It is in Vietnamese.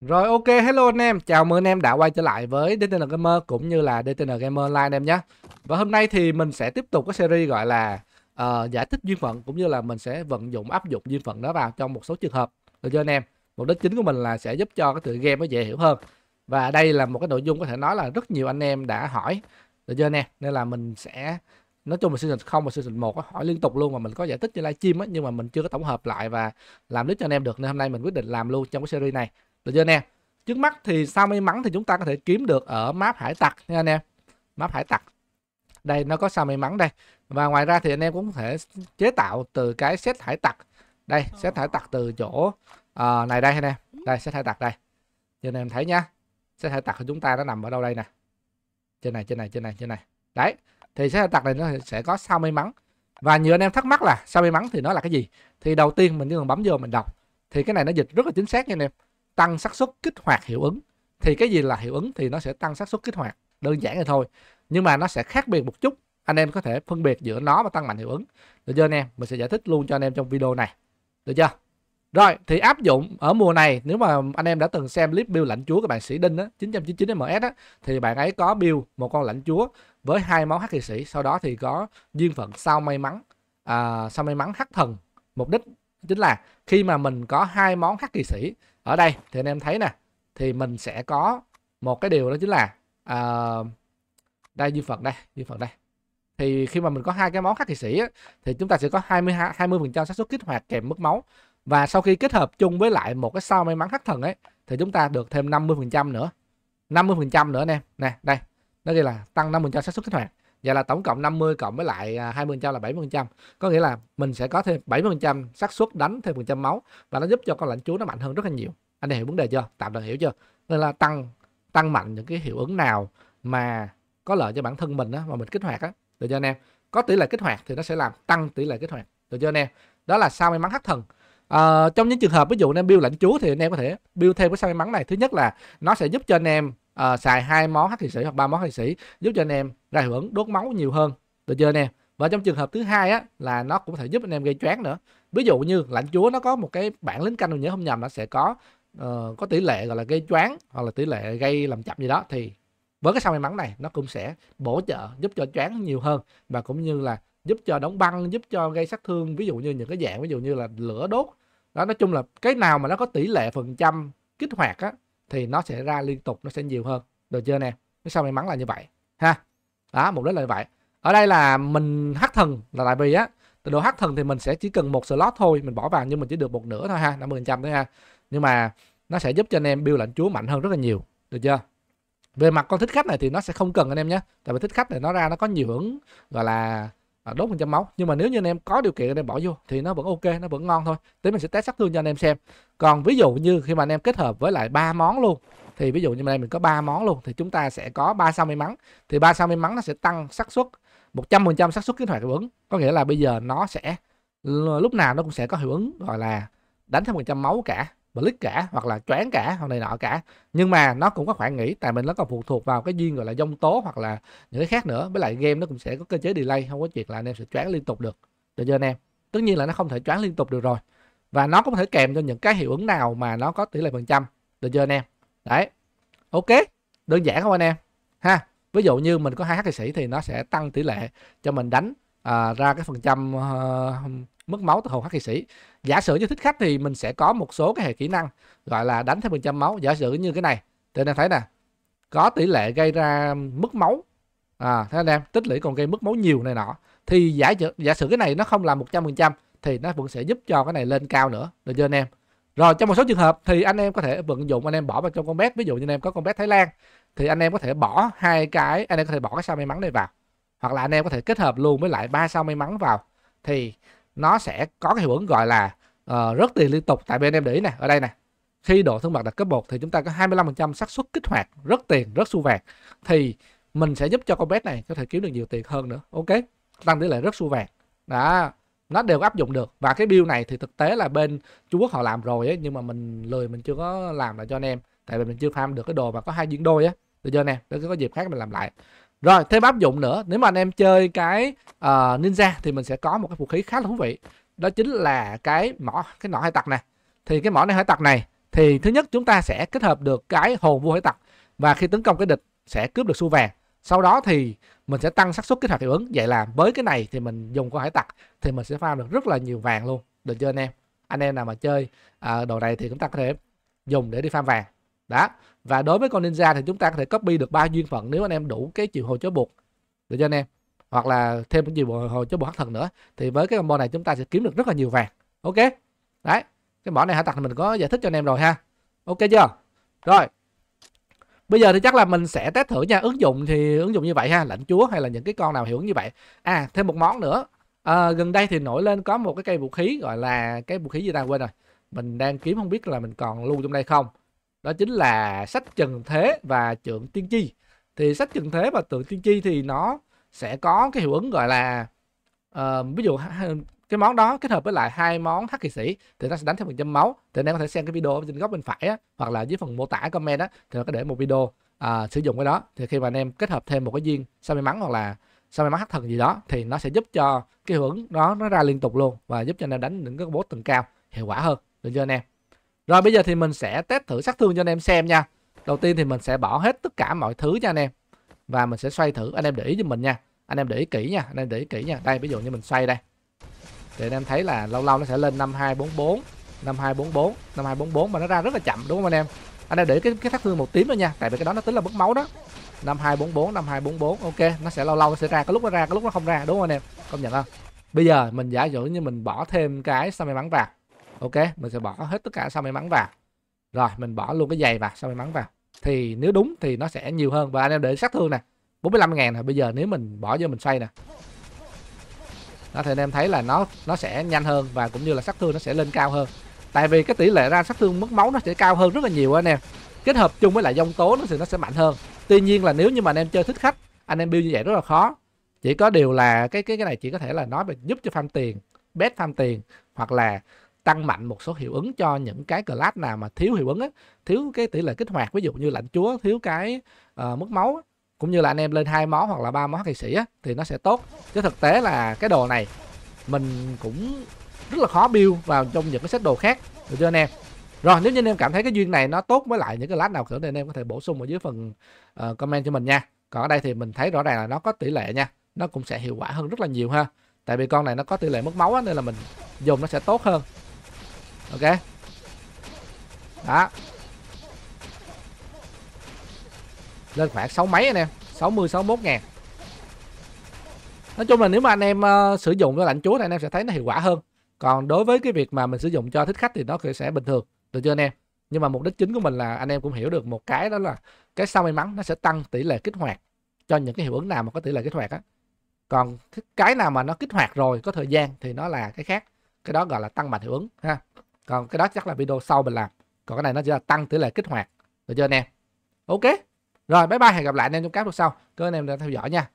Rồi ok, hello anh em, chào mừng anh em đã quay trở lại với DTN Gamer cũng như là DTN Gamer Online anh em nhé. Và hôm nay thì mình sẽ tiếp tục cái series gọi là uh, giải thích duyên phận cũng như là mình sẽ vận dụng áp dụng duyên phận đó vào trong một số trường hợp được chưa anh em. Mục đích chính của mình là sẽ giúp cho cái tựa game nó dễ hiểu hơn. Và đây là một cái nội dung có thể nói là rất nhiều anh em đã hỏi được chưa anh em. Nên là mình sẽ nói chung là season 0 và season 1 hỏi liên tục luôn mà mình có giải thích trên livestream á nhưng mà mình chưa có tổng hợp lại và làm clip cho anh em được nên hôm nay mình quyết định làm luôn trong cái series này được chưa anh em trước mắt thì sau may mắn thì chúng ta có thể kiếm được ở map hải tặc nha anh em. Map hải tặc. Đây nó có sao may mắn đây. Và ngoài ra thì anh em cũng có thể chế tạo từ cái set hải tặc. Đây set hải tặc từ chỗ uh, này đây anh em. Đây set hải tặc đây. Cho anh em thấy nhá. Set hải tặc của chúng ta nó nằm ở đâu đây nè? Trên này trên này trên này trên này. Đấy thì set hải tặc này nó sẽ có sao may mắn. Và nhiều anh em thắc mắc là sao may mắn thì nó là cái gì? Thì đầu tiên mình chỉ cần bấm vô mình đọc. Thì cái này nó dịch rất là chính xác nha anh em tăng xác suất kích hoạt hiệu ứng. Thì cái gì là hiệu ứng thì nó sẽ tăng xác suất kích hoạt đơn giản vậy thôi. Nhưng mà nó sẽ khác biệt một chút. Anh em có thể phân biệt giữa nó và tăng mạnh hiệu ứng. Được chưa anh em? Mình sẽ giải thích luôn cho anh em trong video này. Được chưa? Rồi thì áp dụng ở mùa này nếu mà anh em đã từng xem clip build lãnh chúa của bạn sĩ đinh á 999 ms á thì bạn ấy có build một con lãnh chúa với hai máu hắc kỳ sĩ. Sau đó thì có duyên phận sau may mắn. À, sau may mắn hắc thần. Mục đích chính là khi mà mình có hai món hắc kỳ sĩ ở đây thì anh em thấy nè thì mình sẽ có một cái điều đó chính là uh, đây dư phận đây dư phận đây. Thì khi mà mình có hai cái món khắc kỳ sĩ á, thì chúng ta sẽ có 20 20 phần trăm xác suất kích hoạt kèm mức máu. Và sau khi kết hợp chung với lại một cái sao may mắn khắc thần ấy thì chúng ta được thêm 50 phần trăm nữa. 50 phần trăm nữa anh em. Nè đây nó ghi là tăng 50 phần trăm xác suất kích hoạt. Vậy là tổng cộng 50 cộng với lại à, 20% là 70%. Có nghĩa là mình sẽ có thêm 70% xác suất đánh thêm phần trăm máu và nó giúp cho con lãnh chúa nó mạnh hơn rất là nhiều. Anh hiểu vấn đề chưa? Tạm thời hiểu chưa? Nên là tăng tăng mạnh những cái hiệu ứng nào mà có lợi cho bản thân mình á mà mình kích hoạt á. Được chưa anh em? Có tỷ lệ kích hoạt thì nó sẽ làm tăng tỷ lệ kích hoạt. Được chưa anh em? Đó là sao may mắn hắc thần. À, trong những trường hợp ví dụ anh em build lãnh chúa thì anh em có thể build thêm cái sao may mắn này. Thứ nhất là nó sẽ giúp cho anh em à, xài hai món hắc thị sĩ hoặc ba món hắc thị sĩ giúp cho anh em ra hiệu ứng đốt máu nhiều hơn. Được chưa anh em? Và trong trường hợp thứ hai á là nó cũng có thể giúp anh em gây choáng nữa. Ví dụ như lãnh chúa nó có một cái bản lính canh mình nhớ không nhầm nó sẽ có uh, có tỷ lệ gọi là gây choáng hoặc là tỷ lệ gây làm chậm gì đó thì với cái sao may mắn này nó cũng sẽ bổ trợ giúp cho choáng nhiều hơn và cũng như là giúp cho đóng băng giúp cho gây sát thương ví dụ như những cái dạng ví dụ như là lửa đốt. Đó nói chung là cái nào mà nó có tỷ lệ phần trăm kích hoạt á thì nó sẽ ra liên tục, nó sẽ nhiều hơn. Được chưa nè? Cái sao may mắn là như vậy. Ha. Đó, mục đích là như vậy. Ở đây là mình hắc thần là tại vì á, từ độ hắc thần thì mình sẽ chỉ cần một slot thôi, mình bỏ vào nhưng mình chỉ được một nửa thôi ha 50 trăm thôi ha. Nhưng mà nó sẽ giúp cho anh em build lệnh chúa mạnh hơn rất là nhiều. Được chưa? Về mặt con thích khách này thì nó sẽ không cần anh em nhé. Tại vì thích khách này nó ra nó có nhiều hưởng gọi là à, đốt phần trăm máu. Nhưng mà nếu như anh em có điều kiện anh em bỏ vô thì nó vẫn ok nó vẫn ngon thôi. Tí mình sẽ test sát thương cho anh em xem. Còn ví dụ như khi mà anh em kết hợp với lại ba món luôn thì ví dụ như đây mình có ba món luôn thì chúng ta sẽ có ba sao may mắn. Thì ba sao may mắn nó sẽ tăng xác suất 100% xác suất kích hoạt hiệu ứng. Có nghĩa là bây giờ nó sẽ lúc nào nó cũng sẽ có hiệu ứng gọi là đánh thêm phần trăm máu cả blitz cả, hoặc là choáng cả, hoặc này nọ cả. Nhưng mà nó cũng có khoảng nghỉ, tại mình nó còn phụ thuộc vào cái duyên, gọi là dông tố, hoặc là những cái khác nữa. Với lại game nó cũng sẽ có cơ chế delay, không có chuyện là anh em sẽ choáng liên tục được. Được chưa anh em, tất nhiên là nó không thể choáng liên tục được rồi. Và nó cũng có thể kèm cho những cái hiệu ứng nào mà nó có tỷ lệ phần trăm được chưa anh em. Đấy. Ok, đơn giản không anh em? Ha, ví dụ như mình có hai hắc sĩ thì nó sẽ tăng tỷ lệ cho mình đánh à, ra cái phần trăm ờ, uh, mất máu từ hồn hắc sĩ. Giả sử như thích khách thì mình sẽ có một số cái hệ kỹ năng gọi là đánh theo phần trăm máu. Giả sử như cái này thì anh em thấy nè có tỷ lệ gây ra mất máu. À thấy anh em tích lũy còn gây mất máu nhiều này nọ. Thì giả giả sử cái này nó không là một trăm phần trăm thì nó vẫn sẽ giúp cho cái này lên cao nữa. Được chưa anh em? Rồi trong một số trường hợp thì anh em có thể vận dụng anh em bỏ vào trong con bet. Ví dụ như anh em có con bet Thái Lan thì anh em có thể bỏ hai cái anh em có thể bỏ cái sao may mắn này vào hoặc là anh em có thể kết hợp luôn với lại ba sao may mắn vào thì nó sẽ có cái hiệu ứng gọi là uh, rất tiền liên tục. Tại vì anh em để ý nè ở đây nè khi độ thương bạc đặt cấp 1 thì chúng ta có 25% xác suất kích hoạt rất tiền rất xu vàng. Thì mình sẽ giúp cho con bet này có thể kiếm được nhiều tiền hơn nữa ok? Tăng tỷ lệ rất xu vàng. Đó nó đều áp dụng được. Và cái bill này thì thực tế là bên Trung Quốc họ làm rồi ấy nhưng mà mình lười mình chưa có làm lại cho anh em. Tại vì mình chưa farm được cái đồ mà có hai viên đôi á. Được chưa anh em để có dịp khác mình làm lại rồi thêm áp dụng nữa. Nếu mà anh em chơi cái uh, ninja thì mình sẽ có một cái vũ khí khá là thú vị. Đó chính là cái mỏ cái nỏ hải tặc này. Thì cái mỏ này hải tặc này thì thứ nhất chúng ta sẽ kết hợp được cái hồn vua hải tặc. Và khi tấn công cái địch sẽ cướp được xu vàng. Sau đó thì mình sẽ tăng xác suất kích hoạt hiệu ứng. Vậy là với cái này thì mình dùng con hải tặc thì mình sẽ farm được rất là nhiều vàng luôn. Được chưa anh em? Anh em nào mà chơi uh, đồ này thì chúng ta có thể dùng để đi farm vàng đó. Và đối với con ninja thì chúng ta có thể copy được ba duyên phận nếu anh em đủ cái chiều hồi chối buộc. Được cho anh em? Hoặc là thêm cái chiều hồi chối buộc hắc thần nữa. Thì với cái combo này chúng ta sẽ kiếm được rất là nhiều vàng. Ok? Đấy. Cái mỏ này hải tặc mình có giải thích cho anh em rồi ha. Ok chưa? Rồi. Bây giờ thì chắc là mình sẽ test thử nha. Ứng dụng thì ứng dụng như vậy ha. Lãnh chúa hay là những cái con nào hiệu ứng như vậy. À thêm một món nữa. À, gần đây thì nổi lên có một cái cây vũ khí gọi là cái vũ khí gì ta? Quên rồi. Mình đang kiếm không biết là mình còn lưu trong đây không đó chính là sách trần thế và trượng tiên tri thì sách trần thế và tượng tiên tri thì nó sẽ có cái hiệu ứng gọi là uh, ví dụ cái món đó kết hợp với lại hai món hắc kỳ sĩ thì nó sẽ đánh theo phần trăm máu. Thì anh em có thể xem cái video ở trên góc bên phải á, hoặc là dưới phần mô tả comment á thì nó có để một video uh, sử dụng cái đó. Thì khi mà anh em kết hợp thêm một cái viên sao may mắn hoặc là sao may mắn hắc thần gì đó thì nó sẽ giúp cho cái hiệu ứng đó nó ra liên tục luôn và giúp cho anh em đánh những cái boss tầng cao hiệu quả hơn. Được chưa anh em? Rồi bây giờ thì mình sẽ test thử sát thương cho anh em xem nha. Đầu tiên thì mình sẽ bỏ hết tất cả mọi thứ nha anh em. Và mình sẽ xoay thử. Anh em để ý cho mình nha. Anh em để ý kỹ nha. Anh em để ý kỹ nha. Đây, ví dụ như mình xoay đây. Thì anh em thấy là lâu lâu nó sẽ lên 5244 5244 5244 mà nó ra rất là chậm, đúng không anh em? Anh em để cái cái sát thương màu tím đó nha. Tại vì cái đó nó tính là mất máu đó. 5244 5244 ok. Nó sẽ lâu lâu nó sẽ ra. Có lúc nó ra có lúc nó không ra, đúng không anh em? Công nhận không? Bây giờ mình giả dụ như mình bỏ thêm cái sao may mắn vào ok, mình sẽ bỏ hết tất cả sao may mắn vào. Rồi, mình bỏ luôn cái giày vào sao may mắn vào. Thì nếu đúng thì nó sẽ nhiều hơn. Và anh em để sát thương nè 45 ngàn nè. Bây giờ nếu mình bỏ vô mình xoay nè. Đó, thì anh em thấy là nó nó sẽ nhanh hơn và cũng như là sát thương nó sẽ lên cao hơn. Tại vì cái tỷ lệ ra sát thương mất máu nó sẽ cao hơn rất là nhiều anh em. Kết hợp chung với lại dông tố nó thì nó sẽ mạnh hơn. Tuy nhiên là nếu như mà anh em chơi thích khách, anh em build như vậy rất là khó. Chỉ có điều là cái cái cái này chỉ có thể là nói về giúp cho farm tiền, bet farm tiền hoặc là tăng mạnh một số hiệu ứng cho những cái class nào mà thiếu hiệu ứng á thiếu cái tỷ lệ kích hoạt ví dụ như lạnh chúa thiếu cái ờ, uh, mức máu á cũng như là anh em lên hai món hoặc là ba món kỳ sĩ á, thì nó sẽ tốt. Chứ thực tế là cái đồ này mình cũng rất là khó build vào trong những cái set đồ khác. Được chưa anh em? Rồi nếu như anh em cảm thấy cái duyên này nó tốt với lại những cái lát nào nữa thì anh em có thể bổ sung ở dưới phần uh, comment cho mình nha. Còn ở đây thì mình thấy rõ ràng là nó có tỷ lệ nha nó cũng sẽ hiệu quả hơn rất là nhiều ha. Tại vì con này nó có tỷ lệ mất máu á, nên là mình dùng nó sẽ tốt hơn ok. Đó. Lên khoảng sáu mấy anh em? 60 61 ngàn. Nói chung là nếu mà anh em uh, sử dụng cho lạnh chúa thì anh em sẽ thấy nó hiệu quả hơn. Còn đối với cái việc mà mình sử dụng cho thích khách thì nó sẽ bình thường được chưa anh em? Nhưng mà mục đích chính của mình là anh em cũng hiểu được một cái đó là cái sau may mắn nó sẽ tăng tỷ lệ kích hoạt cho những cái hiệu ứng nào mà có tỷ lệ kích hoạt á. Còn cái nào mà nó kích hoạt rồi có thời gian thì nó là cái khác. Cái đó gọi là tăng mạnh hiệu ứng ha còn cái đó chắc là video sau mình làm. Còn cái này nó chỉ là tăng tỷ lệ kích hoạt. Được chưa anh em? Ok. Rồi, bye bye. Hẹn gặp lại anh em trong các video sau. Cảm ơn anh em đã theo dõi nha.